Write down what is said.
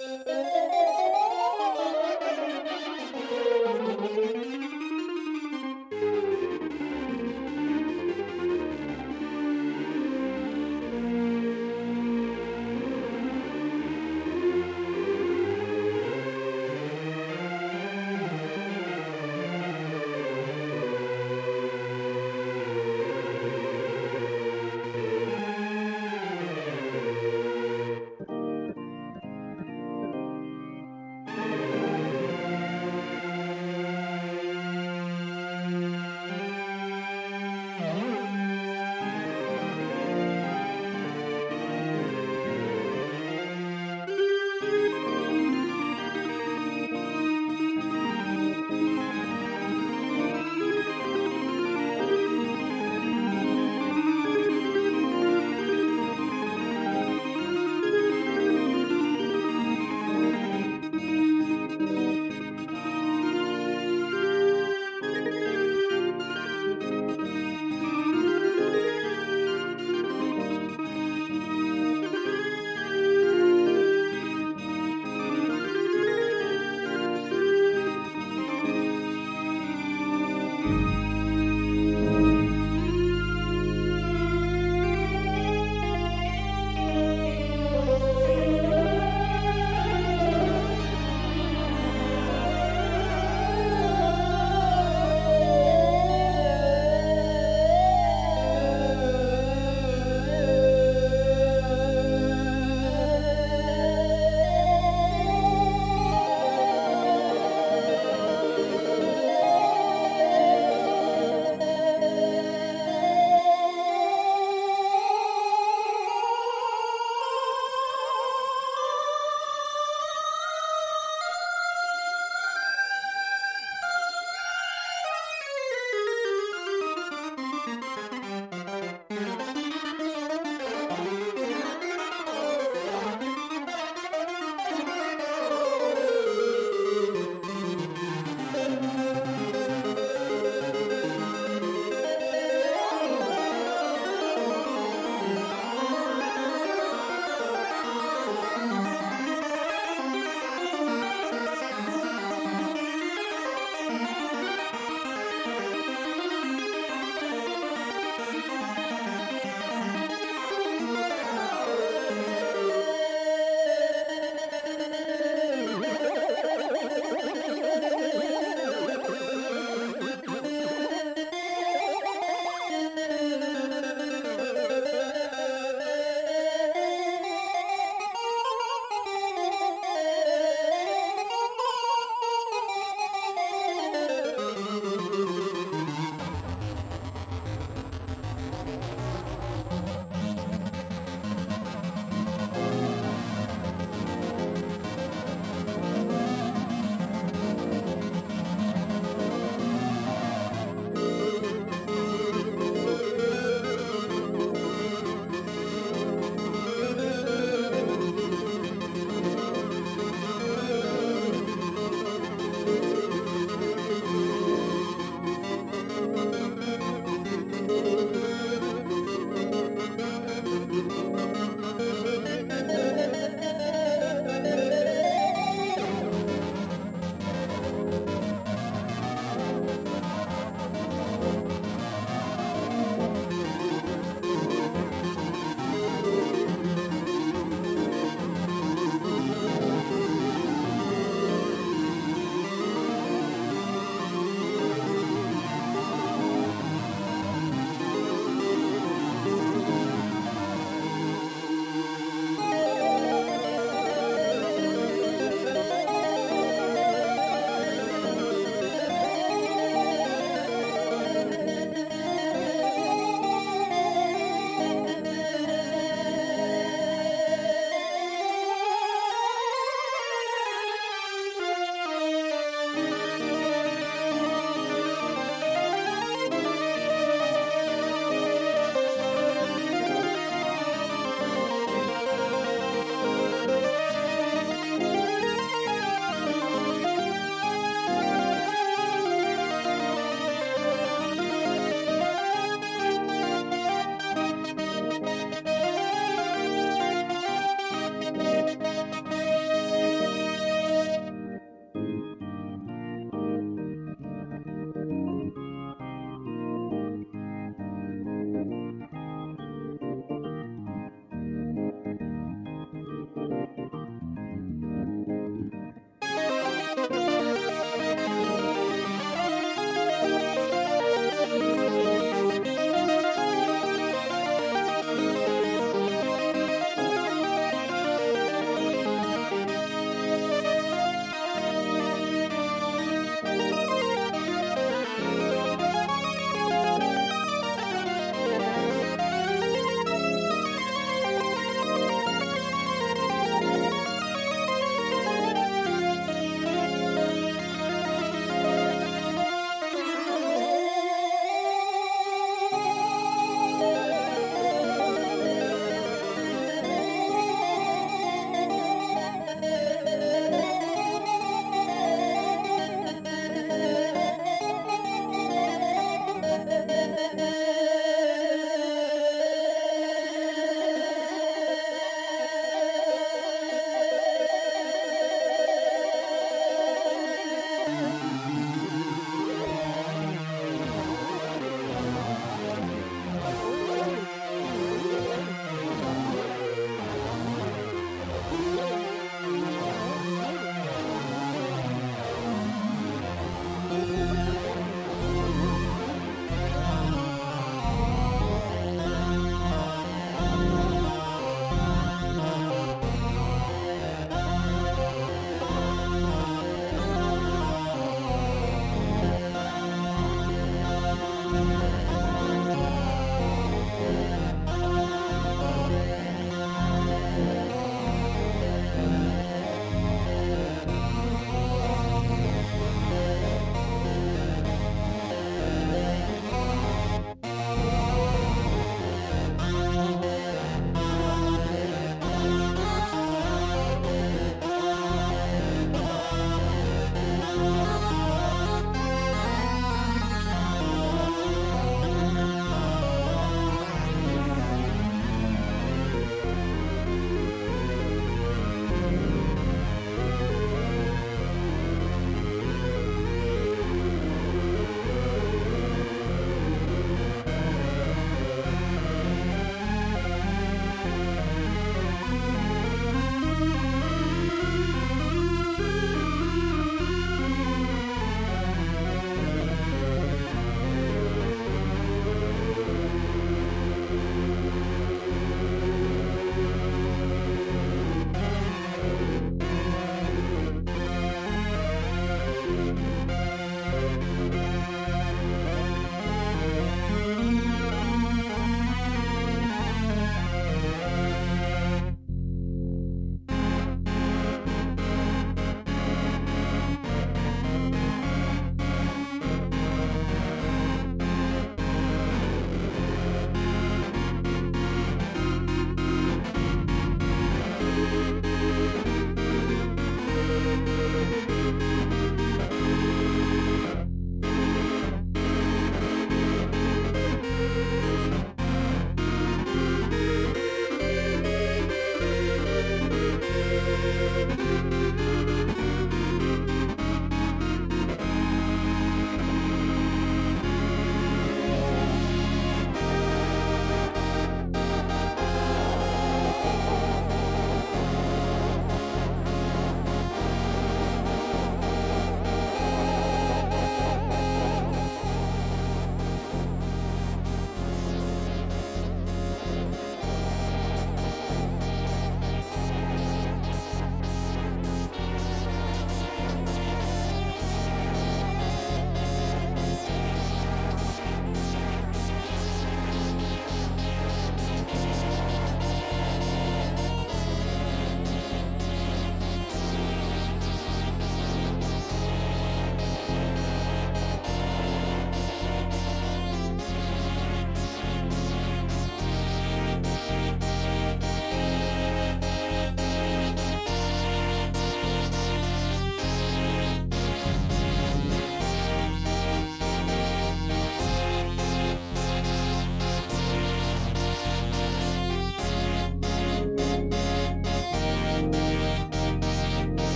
Música